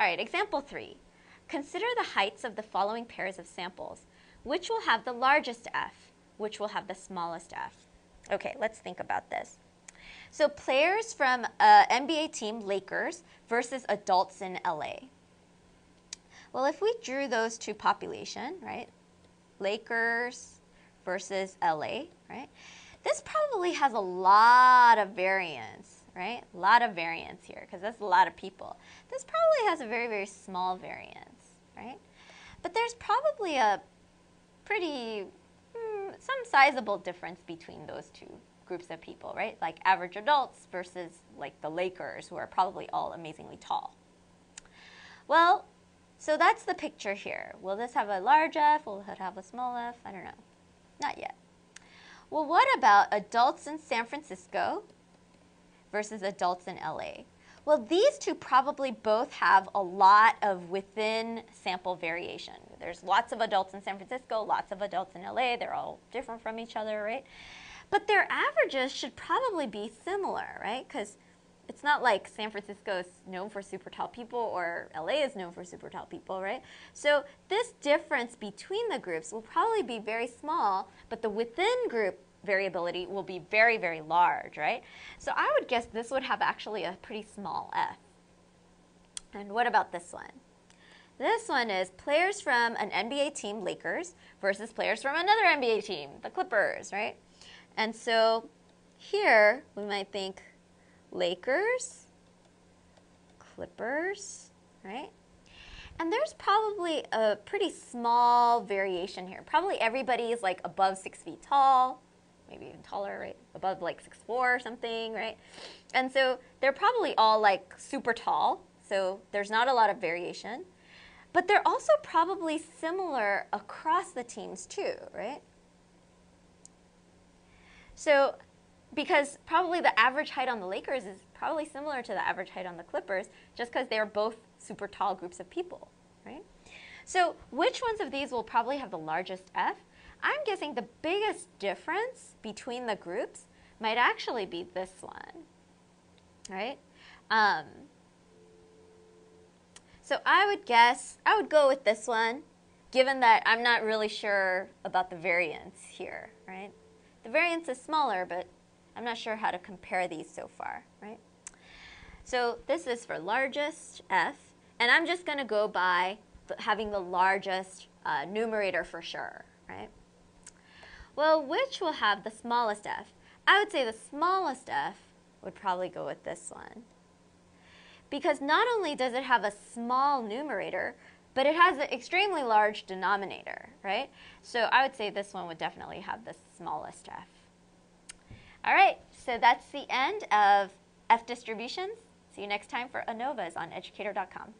All right, example three. Consider the heights of the following pairs of samples. Which will have the largest f? Which will have the smallest f? Okay, let's think about this. So players from uh, NBA team Lakers versus adults in LA. Well, if we drew those two population, right? Lakers versus LA, right? This probably has a lot of variance, right? A lot of variance here because that's a lot of people. This probably has a very, very small variance, right? But there's probably a pretty, mm, some sizable difference between those two groups of people, right? Like average adults versus like the Lakers, who are probably all amazingly tall. Well, so that's the picture here. Will this have a large f? Will it have a small f? I don't know. Not yet. Well, what about adults in San Francisco versus adults in LA? Well, these two probably both have a lot of within sample variation. There's lots of adults in San Francisco, lots of adults in LA. They're all different from each other, right? But their averages should probably be similar, right? Because it's not like San Francisco is known for super tall people or LA is known for super tall people, right? So this difference between the groups will probably be very small, but the within group variability will be very, very large, right? So I would guess this would have actually a pretty small f. And what about this one? This one is players from an NBA team, Lakers, versus players from another NBA team, the Clippers, right? And so here we might think Lakers, Clippers, right? And there's probably a pretty small variation here. Probably everybody is like above six feet tall, maybe even taller, right? Above like six four or something, right? And so they're probably all like super tall. So there's not a lot of variation. But they're also probably similar across the teams too, right? So because probably the average height on the Lakers is probably similar to the average height on the Clippers, just because they're both super tall groups of people, right? So which ones of these will probably have the largest F? I'm guessing the biggest difference between the groups might actually be this one, right? Um, so I would guess, I would go with this one, given that I'm not really sure about the variance here, right? The variance is smaller, but I'm not sure how to compare these so far, right? So this is for largest f, and I'm just going to go by having the largest uh, numerator for sure, right? Well, which will have the smallest f? I would say the smallest f would probably go with this one. Because not only does it have a small numerator, but it has an extremely large denominator, right? So I would say this one would definitely have the smallest f. All right, so that's the end of F distributions. See you next time for ANOVAs on educator.com.